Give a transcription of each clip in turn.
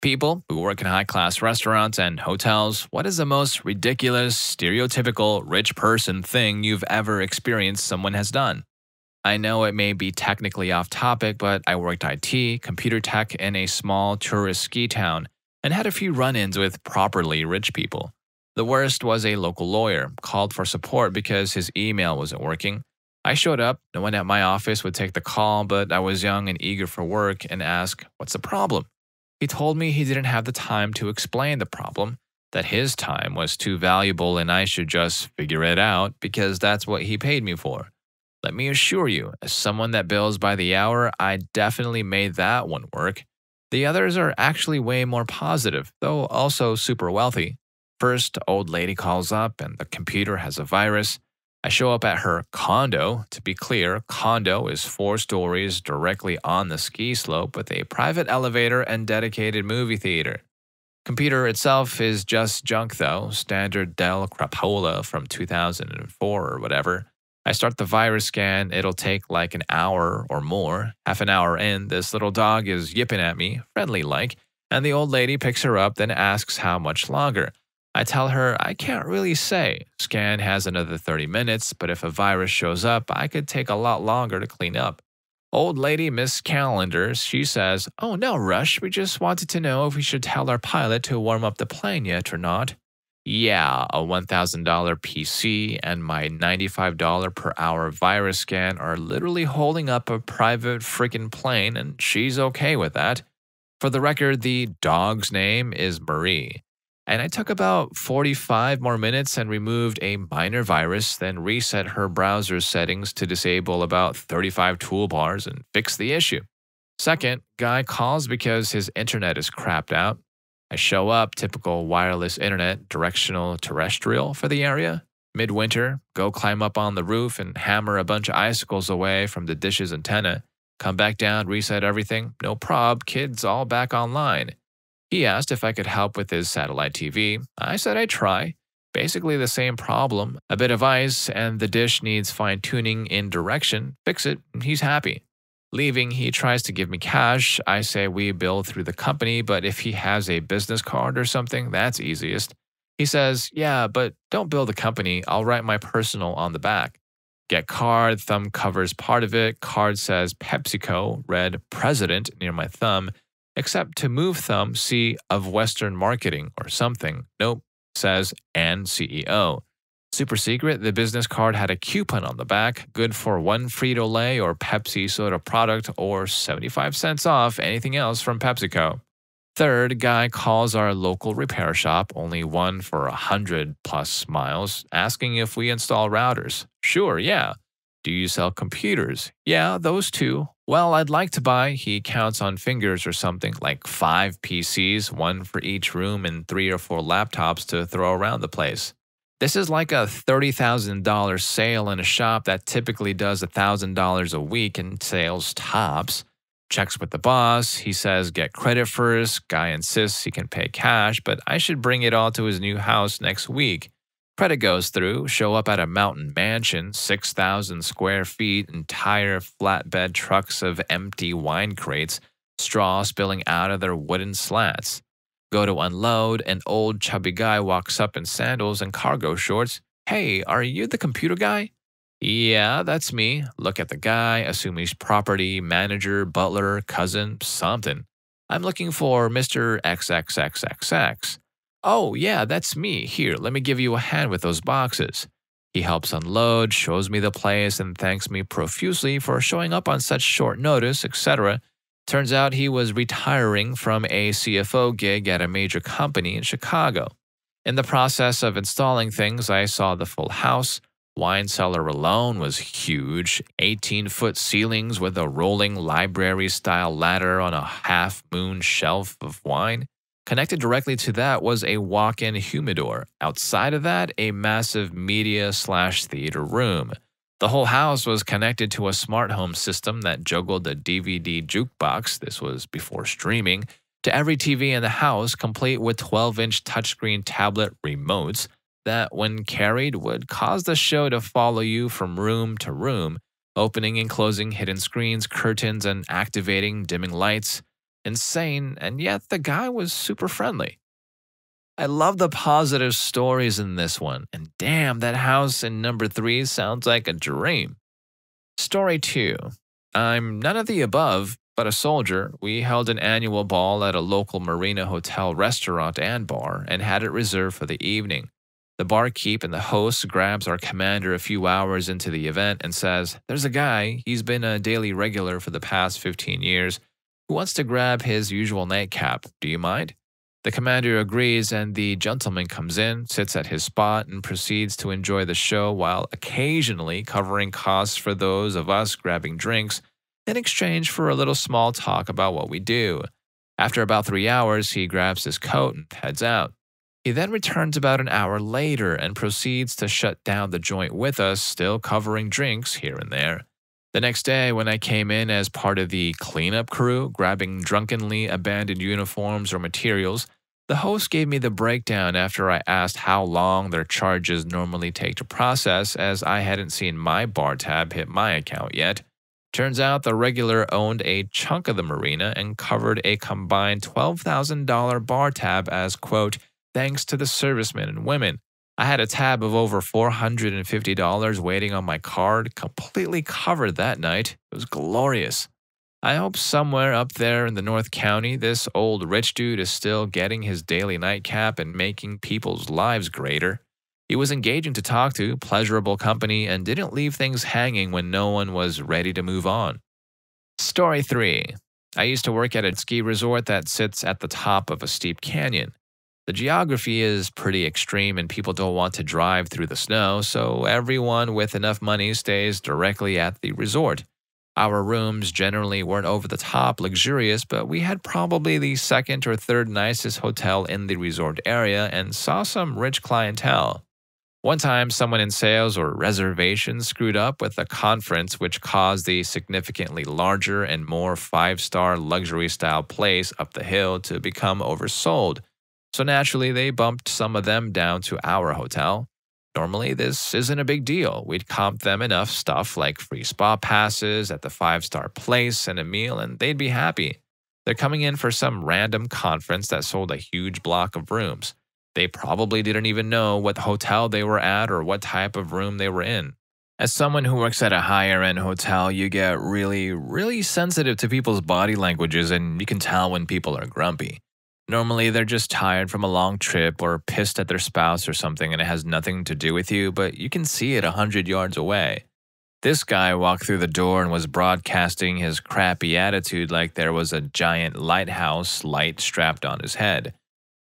People who work in high class restaurants and hotels, what is the most ridiculous, stereotypical rich person thing you've ever experienced someone has done? I know it may be technically off topic, but I worked IT, computer tech in a small tourist ski town and had a few run ins with properly rich people. The worst was a local lawyer, called for support because his email wasn't working. I showed up, no one at my office would take the call, but I was young and eager for work and asked, What's the problem? He told me he didn't have the time to explain the problem, that his time was too valuable and I should just figure it out because that's what he paid me for. Let me assure you, as someone that bills by the hour, I definitely made that one work. The others are actually way more positive, though also super wealthy. First, old lady calls up and the computer has a virus. I show up at her condo. To be clear, condo is four stories directly on the ski slope with a private elevator and dedicated movie theater. Computer itself is just junk though, standard Dell Crapola from 2004 or whatever. I start the virus scan, it'll take like an hour or more. Half an hour in, this little dog is yipping at me, friendly like, and the old lady picks her up, then asks how much longer. I tell her I can't really say. Scan has another 30 minutes, but if a virus shows up, I could take a lot longer to clean up. Old lady Miss Calendar, she says, Oh, no rush. We just wanted to know if we should tell our pilot to warm up the plane yet or not. Yeah, a $1,000 PC and my $95 per hour virus scan are literally holding up a private freaking plane, and she's okay with that. For the record, the dog's name is Marie and I took about 45 more minutes and removed a minor virus, then reset her browser settings to disable about 35 toolbars and fix the issue. Second, guy calls because his internet is crapped out. I show up, typical wireless internet, directional terrestrial for the area. Midwinter, go climb up on the roof and hammer a bunch of icicles away from the dish's antenna. Come back down, reset everything. No prob, kids all back online. He asked if I could help with his satellite TV. I said I'd try. Basically, the same problem a bit of ice, and the dish needs fine tuning in direction. Fix it, he's happy. Leaving, he tries to give me cash. I say we bill through the company, but if he has a business card or something, that's easiest. He says, Yeah, but don't bill the company. I'll write my personal on the back. Get card, thumb covers part of it. Card says PepsiCo, red president near my thumb except to move thumb C of Western marketing or something. Nope, says and CEO. Super secret, the business card had a coupon on the back, good for one Frito Lay or Pepsi soda product or 75 cents off anything else from PepsiCo. Third, guy calls our local repair shop, only one for a 100 plus miles, asking if we install routers. Sure, yeah. Do you sell computers? Yeah, those two. Well, I'd like to buy, he counts on fingers or something, like five PCs, one for each room, and three or four laptops to throw around the place. This is like a $30,000 sale in a shop that typically does $1,000 a week in sales tops. Checks with the boss. He says, get credit first. Guy insists he can pay cash, but I should bring it all to his new house next week. Credit goes through, show up at a mountain mansion, 6,000 square feet, entire flatbed trucks of empty wine crates, straw spilling out of their wooden slats. Go to unload, an old chubby guy walks up in sandals and cargo shorts. Hey, are you the computer guy? Yeah, that's me. Look at the guy, assume he's property, manager, butler, cousin, something. I'm looking for Mr. XXXXX. Oh, yeah, that's me. Here, let me give you a hand with those boxes. He helps unload, shows me the place, and thanks me profusely for showing up on such short notice, etc. Turns out he was retiring from a CFO gig at a major company in Chicago. In the process of installing things, I saw the full house. Wine cellar alone was huge 18 foot ceilings with a rolling library style ladder on a half moon shelf of wine. Connected directly to that was a walk in humidor. Outside of that, a massive media slash theater room. The whole house was connected to a smart home system that juggled a DVD jukebox, this was before streaming, to every TV in the house, complete with 12 inch touchscreen tablet remotes that, when carried, would cause the show to follow you from room to room, opening and closing hidden screens, curtains, and activating dimming lights. Insane, and yet the guy was super friendly. I love the positive stories in this one, and damn, that house in number three sounds like a dream. Story two I'm none of the above, but a soldier. We held an annual ball at a local marina hotel restaurant and bar and had it reserved for the evening. The barkeep and the host grabs our commander a few hours into the event and says, There's a guy, he's been a daily regular for the past 15 years, who wants to grab his usual nightcap. Do you mind? The commander agrees, and the gentleman comes in, sits at his spot, and proceeds to enjoy the show while occasionally covering costs for those of us grabbing drinks in exchange for a little small talk about what we do. After about three hours, he grabs his coat and heads out. He then returns about an hour later and proceeds to shut down the joint with us, still covering drinks here and there. The next day, when I came in as part of the cleanup crew, grabbing drunkenly abandoned uniforms or materials, the host gave me the breakdown after I asked how long their charges normally take to process, as I hadn't seen my bar tab hit my account yet. Turns out the regular owned a chunk of the marina and covered a combined $12,000 bar tab as, quote, thanks to the servicemen and women. I had a tab of over $450 waiting on my card, completely covered that night. It was glorious. I hope somewhere up there in the North County, this old rich dude is still getting his daily nightcap and making people's lives greater. He was engaging to talk to, pleasurable company, and didn't leave things hanging when no one was ready to move on. Story 3 I used to work at a ski resort that sits at the top of a steep canyon. The geography is pretty extreme and people don't want to drive through the snow, so everyone with enough money stays directly at the resort. Our rooms generally weren't over the top luxurious, but we had probably the second or third nicest hotel in the resort area and saw some rich clientele. One time, someone in sales or reservations screwed up with a conference, which caused the significantly larger and more five star luxury style place up the hill to become oversold. So naturally, they bumped some of them down to our hotel. Normally, this isn't a big deal. We'd comp them enough stuff like free spa passes at the five star place and a meal, and they'd be happy. They're coming in for some random conference that sold a huge block of rooms. They probably didn't even know what hotel they were at or what type of room they were in. As someone who works at a higher end hotel, you get really, really sensitive to people's body languages and you can tell when people are grumpy. Normally, they're just tired from a long trip or pissed at their spouse or something, and it has nothing to do with you, but you can see it a hundred yards away. This guy walked through the door and was broadcasting his crappy attitude like there was a giant lighthouse light strapped on his head.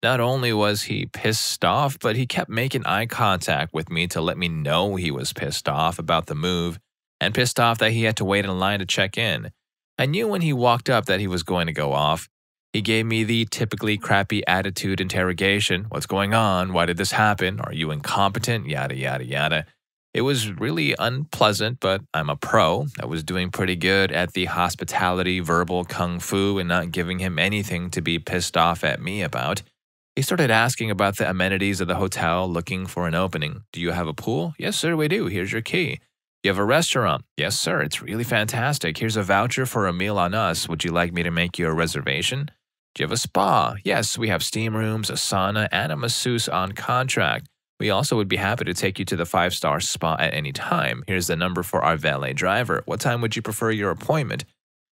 Not only was he pissed off, but he kept making eye contact with me to let me know he was pissed off about the move and pissed off that he had to wait in line to check in. I knew when he walked up that he was going to go off, he gave me the typically crappy attitude interrogation What's going on? Why did this happen? Are you incompetent? Yada, yada, yada. It was really unpleasant, but I'm a pro. I was doing pretty good at the hospitality verbal kung fu and not giving him anything to be pissed off at me about. He started asking about the amenities of the hotel, looking for an opening. Do you have a pool? Yes, sir, we do. Here's your key. You have a restaurant? Yes, sir. It's really fantastic. Here's a voucher for a meal on us. Would you like me to make you a reservation? Do you have a spa? Yes, we have steam rooms, a sauna, and a masseuse on contract. We also would be happy to take you to the five star spa at any time. Here's the number for our valet driver. What time would you prefer your appointment?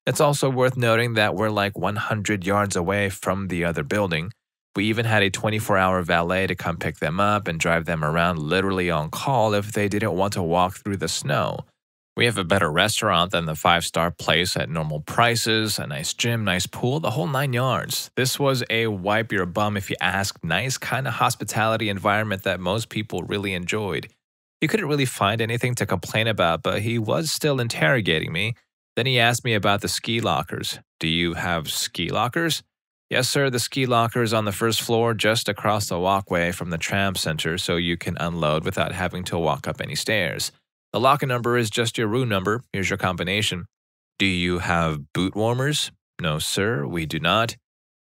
It's also worth noting that we're like 100 yards away from the other building. We even had a 24 hour valet to come pick them up and drive them around literally on call if they didn't want to walk through the snow. We have a better restaurant than the five star place at normal prices, a nice gym, nice pool, the whole nine yards. This was a wipe your bum if you ask, nice kind of hospitality environment that most people really enjoyed. He couldn't really find anything to complain about, but he was still interrogating me. Then he asked me about the ski lockers. Do you have ski lockers? Yes, sir. The ski locker is on the first floor just across the walkway from the tram center, so you can unload without having to walk up any stairs. The locker number is just your room number. Here's your combination. Do you have boot warmers? No, sir, we do not.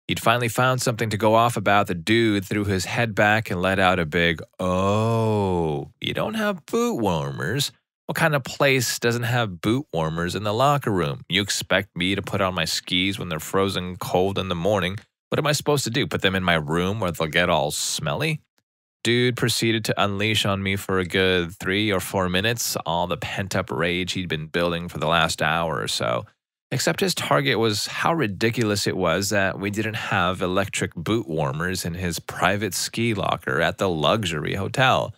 He'd finally found something to go off about. The dude threw his head back and let out a big, Oh, you don't have boot warmers? What kind of place doesn't have boot warmers in the locker room? You expect me to put on my skis when they're frozen cold in the morning. What am I supposed to do? Put them in my room where they'll get all smelly? Dude proceeded to unleash on me for a good three or four minutes all the pent up rage he'd been building for the last hour or so. Except his target was how ridiculous it was that we didn't have electric boot warmers in his private ski locker at the luxury hotel.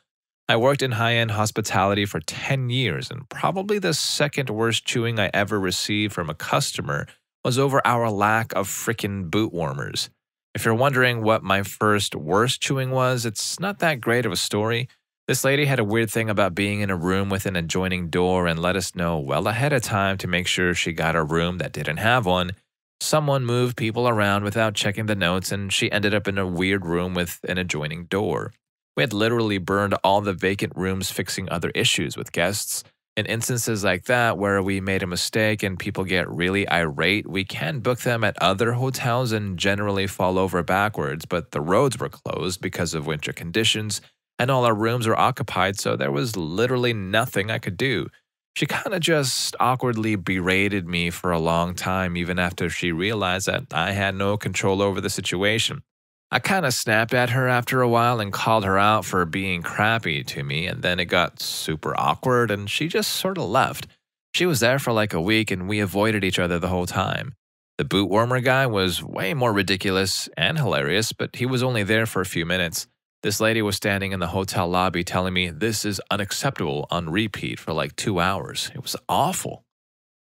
I worked in high end hospitality for 10 years, and probably the second worst chewing I ever received from a customer was over our lack of frickin' boot warmers. If you're wondering what my first worst chewing was, it's not that great of a story. This lady had a weird thing about being in a room with an adjoining door and let us know well ahead of time to make sure she got a room that didn't have one. Someone moved people around without checking the notes, and she ended up in a weird room with an adjoining door. We had literally burned all the vacant rooms fixing other issues with guests. In instances like that, where we made a mistake and people get really irate, we can book them at other hotels and generally fall over backwards, but the roads were closed because of winter conditions, and all our rooms were occupied, so there was literally nothing I could do. She kind of just awkwardly berated me for a long time, even after she realized that I had no control over the situation. I kind of snapped at her after a while and called her out for being crappy to me, and then it got super awkward and she just sort of left. She was there for like a week and we avoided each other the whole time. The boot warmer guy was way more ridiculous and hilarious, but he was only there for a few minutes. This lady was standing in the hotel lobby telling me this is unacceptable on repeat for like two hours. It was awful.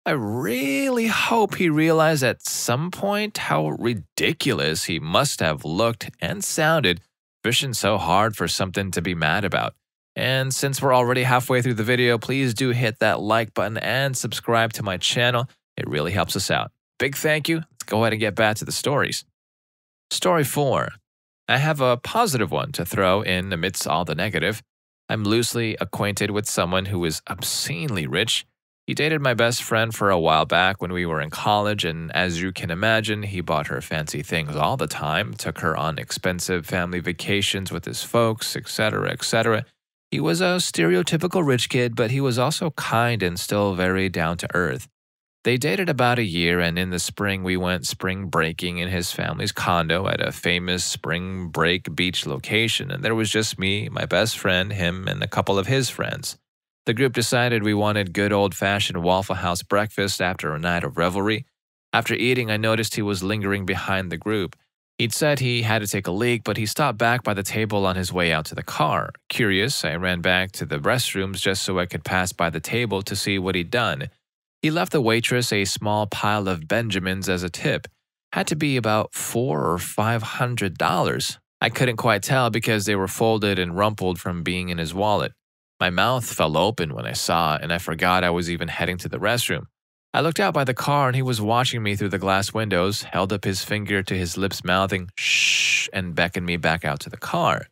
I really hope he realized at some point how ridiculous he must have looked and sounded fishing so hard for something to be mad about. And since we're already halfway through the video, please do hit that like button and subscribe to my channel. It really helps us out. Big thank you. Let's go ahead and get back to the stories. Story 4. I have a positive one to throw in amidst all the negative. I'm loosely acquainted with someone who is obscenely rich he dated my best friend for a while back when we were in college, and as you can imagine, he bought her fancy things all the time, took her on expensive family vacations with his folks, etc., etc. He was a stereotypical rich kid, but he was also kind and still very down to earth. They dated about a year, and in the spring, we went spring breaking in his family's condo at a famous spring break beach location, and there was just me, my best friend, him, and a couple of his friends. The group decided we wanted good old fashioned Waffle House breakfast after a night of revelry. After eating, I noticed he was lingering behind the group. He'd said he had to take a leak, but he stopped back by the table on his way out to the car. Curious, I ran back to the restrooms just so I could pass by the table to see what he'd done. He left the waitress a small pile of Benjamins as a tip. Had to be about four or five hundred dollars. I couldn't quite tell because they were folded and rumpled from being in his wallet. My mouth fell open when I saw it, and I forgot I was even heading to the restroom. I looked out by the car, and he was watching me through the glass windows, held up his finger to his lips, mouthing, shh, and beckoned me back out to the car.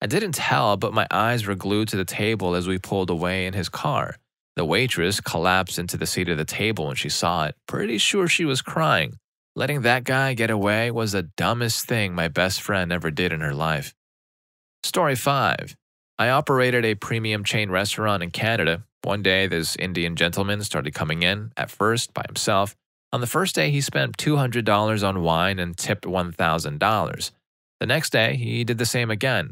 I didn't tell, but my eyes were glued to the table as we pulled away in his car. The waitress collapsed into the seat of the table when she saw it, pretty sure she was crying. Letting that guy get away was the dumbest thing my best friend ever did in her life. Story 5 I operated a premium chain restaurant in Canada. One day, this Indian gentleman started coming in, at first by himself. On the first day, he spent $200 on wine and tipped $1,000. The next day, he did the same again.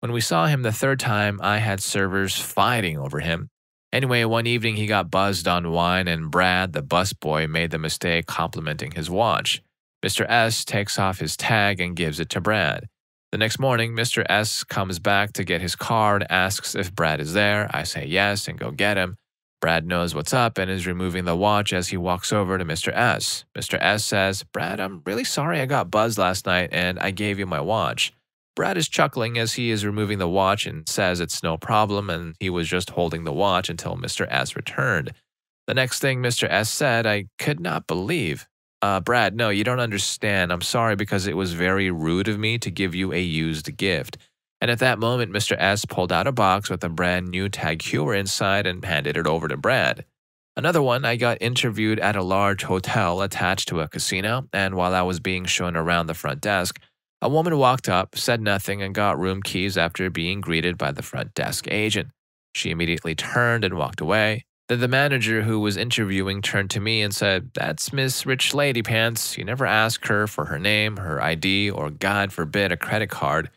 When we saw him the third time, I had servers fighting over him. Anyway, one evening he got buzzed on wine, and Brad, the busboy, made the mistake complimenting his watch. Mr. S takes off his tag and gives it to Brad. The next morning, Mr. S comes back to get his car and asks if Brad is there. I say yes and go get him. Brad knows what's up and is removing the watch as he walks over to Mr. S. Mr. S says, Brad, I'm really sorry I got buzzed last night and I gave you my watch. Brad is chuckling as he is removing the watch and says it's no problem and he was just holding the watch until Mr. S returned. The next thing Mr. S said, I could not believe. Uh, Brad, no, you don't understand. I'm sorry because it was very rude of me to give you a used gift. And at that moment, Mr. S pulled out a box with a brand new TAG Heuer inside and handed it over to Brad. Another one, I got interviewed at a large hotel attached to a casino, and while I was being shown around the front desk, a woman walked up, said nothing, and got room keys after being greeted by the front desk agent. She immediately turned and walked away. Then the manager who was interviewing turned to me and said, That's Miss Rich Lady Pants. You never ask her for her name, her ID, or God forbid, a credit card.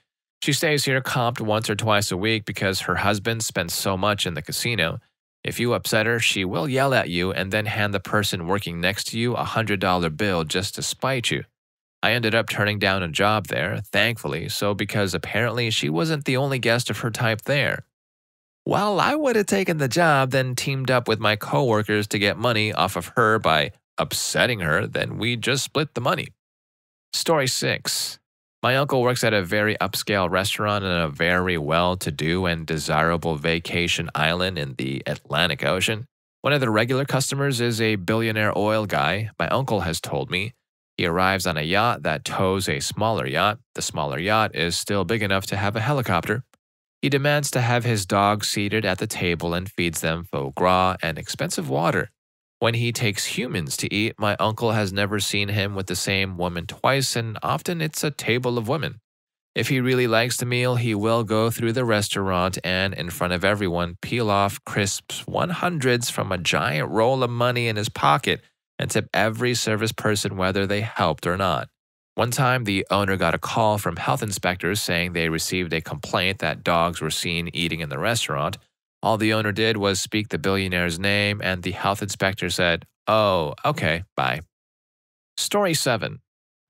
She stays here comped once or twice a week because her husband spends so much in the casino. If you upset her, she will yell at you and then hand the person working next to you a $100 bill just to spite you. I ended up turning down a job there, thankfully, so because apparently she wasn't the only guest of her type there. Well, I would have taken the job, then teamed up with my coworkers to get money off of her by upsetting her, then we just split the money. Story 6 my uncle works at a very upscale restaurant in a very well to do and desirable vacation island in the Atlantic Ocean. One of the regular customers is a billionaire oil guy, my uncle has told me. He arrives on a yacht that tows a smaller yacht. The smaller yacht is still big enough to have a helicopter. He demands to have his dog seated at the table and feeds them foie gras and expensive water. When he takes humans to eat, my uncle has never seen him with the same woman twice, and often it's a table of women. If he really likes the meal, he will go through the restaurant and, in front of everyone, peel off crisps 100s from a giant roll of money in his pocket and tip every service person whether they helped or not. One time, the owner got a call from health inspectors saying they received a complaint that dogs were seen eating in the restaurant. All the owner did was speak the billionaire's name, and the health inspector said, Oh, okay, bye. Story 7.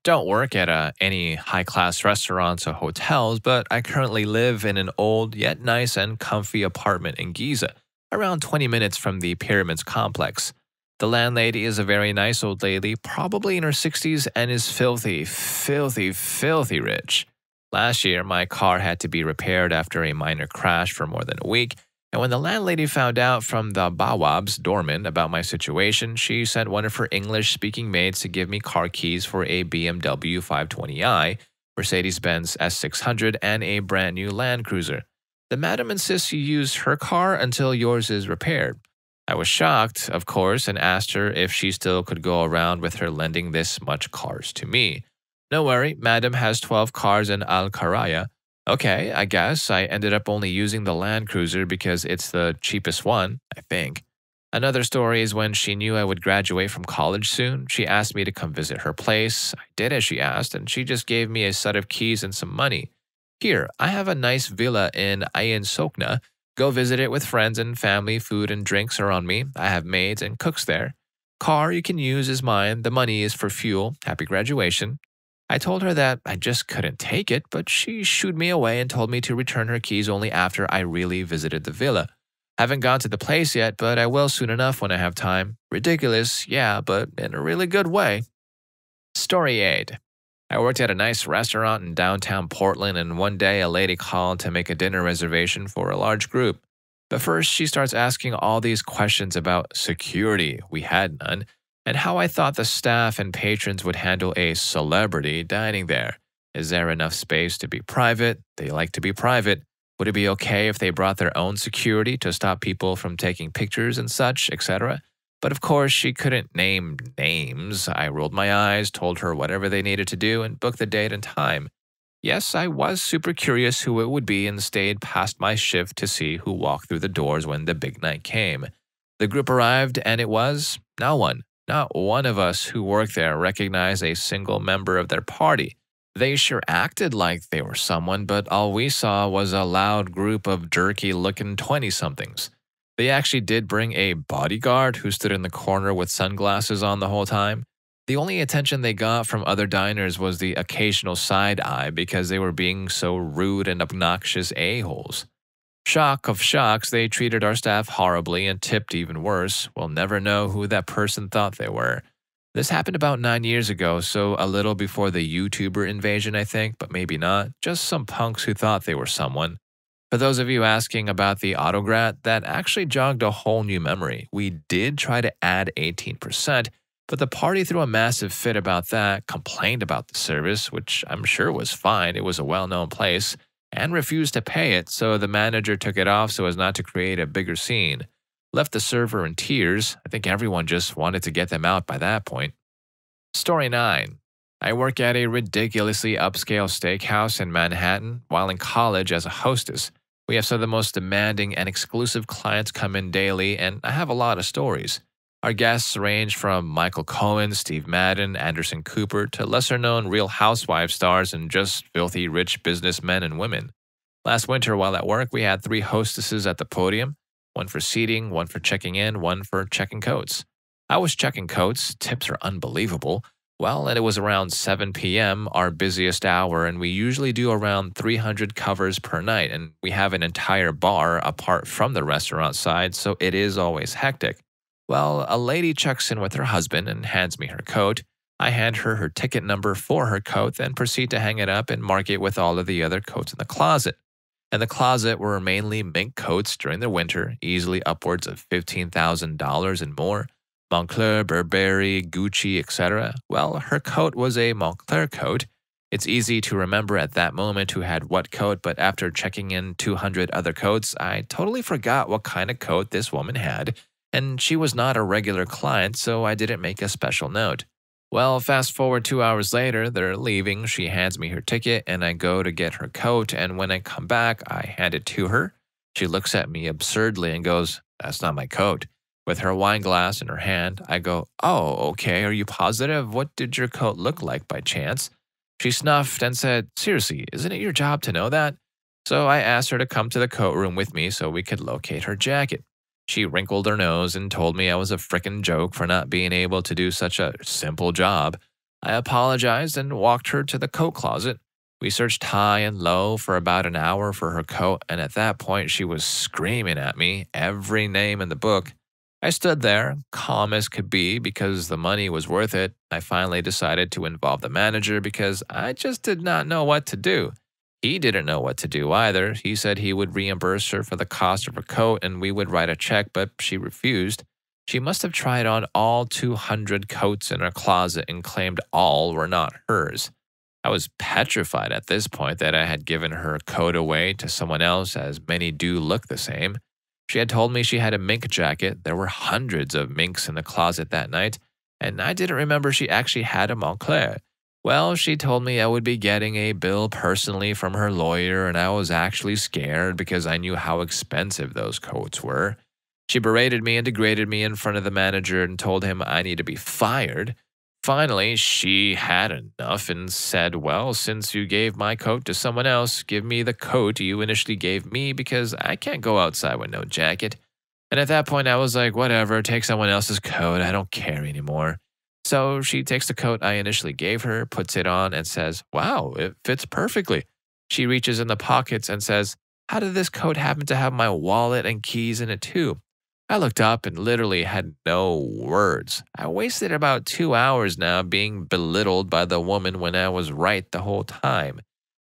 Don't work at uh, any high class restaurants or hotels, but I currently live in an old yet nice and comfy apartment in Giza, around 20 minutes from the Pyramids complex. The landlady is a very nice old lady, probably in her 60s, and is filthy, filthy, filthy rich. Last year, my car had to be repaired after a minor crash for more than a week, and when the landlady found out from the Bawab's doorman about my situation, she sent one of her English speaking maids to give me car keys for a BMW 520i, Mercedes Benz S600, and a brand new Land Cruiser. The madam insists you use her car until yours is repaired. I was shocked, of course, and asked her if she still could go around with her lending this much cars to me. No worry, madam has 12 cars in Al Kharaya. Okay, I guess I ended up only using the Land Cruiser because it's the cheapest one, I think. Another story is when she knew I would graduate from college soon, she asked me to come visit her place. I did as she asked, and she just gave me a set of keys and some money. Here, I have a nice villa in Ain Sokna. Go visit it with friends and family. Food and drinks are on me. I have maids and cooks there. Car you can use is mine. The money is for fuel. Happy graduation. I told her that I just couldn't take it, but she shooed me away and told me to return her keys only after I really visited the villa. Haven't gone to the place yet, but I will soon enough when I have time. Ridiculous, yeah, but in a really good way. Story 8 I worked at a nice restaurant in downtown Portland, and one day a lady called to make a dinner reservation for a large group. But first, she starts asking all these questions about security. We had none and how I thought the staff and patrons would handle a celebrity dining there. Is there enough space to be private? They like to be private. Would it be okay if they brought their own security to stop people from taking pictures and such, etc.? But of course, she couldn't name names. I rolled my eyes, told her whatever they needed to do, and booked the date and time. Yes, I was super curious who it would be and stayed past my shift to see who walked through the doors when the big night came. The group arrived, and it was no one. Not one of us who worked there recognized a single member of their party. They sure acted like they were someone, but all we saw was a loud group of jerky looking 20 somethings. They actually did bring a bodyguard who stood in the corner with sunglasses on the whole time. The only attention they got from other diners was the occasional side eye because they were being so rude and obnoxious a-holes. Shock of shocks, they treated our staff horribly and tipped even worse. We'll never know who that person thought they were. This happened about nine years ago, so a little before the YouTuber invasion, I think, but maybe not. Just some punks who thought they were someone. For those of you asking about the autograt, that actually jogged a whole new memory. We did try to add 18%, but the party threw a massive fit about that, complained about the service, which I'm sure was fine. It was a well known place and refused to pay it, so the manager took it off so as not to create a bigger scene. Left the server in tears. I think everyone just wanted to get them out by that point. Story 9. I work at a ridiculously upscale steakhouse in Manhattan while in college as a hostess. We have some of the most demanding and exclusive clients come in daily, and I have a lot of stories. Our guests range from Michael Cohen, Steve Madden, Anderson Cooper to lesser known real housewife stars and just filthy rich businessmen and women. Last winter, while at work, we had three hostesses at the podium one for seating, one for checking in, one for checking coats. I was checking coats, tips are unbelievable. Well, and it was around 7 p.m., our busiest hour, and we usually do around 300 covers per night, and we have an entire bar apart from the restaurant side, so it is always hectic. Well, a lady checks in with her husband and hands me her coat. I hand her her ticket number for her coat, then proceed to hang it up and mark it with all of the other coats in the closet. In the closet were mainly mink coats during the winter, easily upwards of $15,000 and more. Moncler, Burberry, Gucci, etc. Well, her coat was a Moncler coat. It's easy to remember at that moment who had what coat, but after checking in 200 other coats, I totally forgot what kind of coat this woman had, and she was not a regular client, so I didn't make a special note. Well, fast forward two hours later, they're leaving. She hands me her ticket, and I go to get her coat. And when I come back, I hand it to her. She looks at me absurdly and goes, That's not my coat with her wine glass in her hand. I go, Oh, okay, are you positive? What did your coat look like by chance? She snuffed and said, Seriously, isn't it your job to know that? So I asked her to come to the coat room with me so we could locate her jacket. She wrinkled her nose and told me I was a frickin' joke for not being able to do such a simple job. I apologized and walked her to the coat closet. We searched high and low for about an hour for her coat, and at that point she was screaming at me every name in the book. I stood there, calm as could be, because the money was worth it. I finally decided to involve the manager because I just did not know what to do. He didn't know what to do either. He said he would reimburse her for the cost of her coat and we would write a check, but she refused. She must have tried on all 200 coats in her closet and claimed all were not hers. I was petrified at this point that I had given her coat away to someone else, as many do look the same. She had told me she had a mink jacket. There were hundreds of minks in the closet that night, and I didn't remember she actually had a Moncler. Well, she told me I would be getting a bill personally from her lawyer, and I was actually scared because I knew how expensive those coats were. She berated me and degraded me in front of the manager and told him I need to be fired. Finally, she had enough and said, Well, since you gave my coat to someone else, give me the coat you initially gave me because I can't go outside with no jacket. And at that point, I was like, Whatever, take someone else's coat. I don't care anymore. So she takes the coat I initially gave her, puts it on, and says, Wow, it fits perfectly. She reaches in the pockets and says, How did this coat happen to have my wallet and keys in it too? I looked up and literally had no words. I wasted about two hours now being belittled by the woman when I was right the whole time.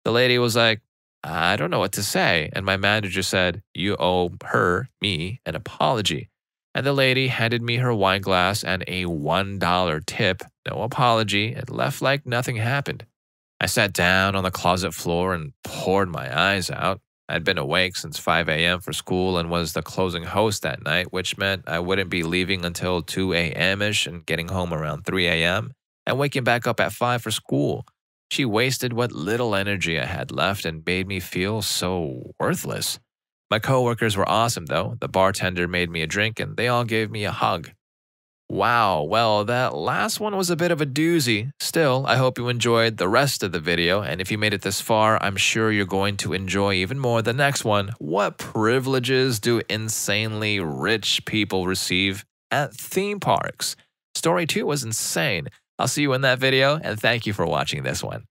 The lady was like, I don't know what to say. And my manager said, You owe her, me, an apology. And the lady handed me her wine glass and a $1 tip, no apology, and left like nothing happened. I sat down on the closet floor and poured my eyes out. I'd been awake since 5 a.m. for school and was the closing host that night, which meant I wouldn't be leaving until 2 a.m. ish and getting home around 3 a.m. and waking back up at 5 for school. She wasted what little energy I had left and made me feel so worthless. My coworkers were awesome, though. The bartender made me a drink and they all gave me a hug. Wow, well, that last one was a bit of a doozy. Still, I hope you enjoyed the rest of the video, and if you made it this far, I'm sure you're going to enjoy even more the next one. What privileges do insanely rich people receive at theme parks? Story 2 was insane. I'll see you in that video, and thank you for watching this one.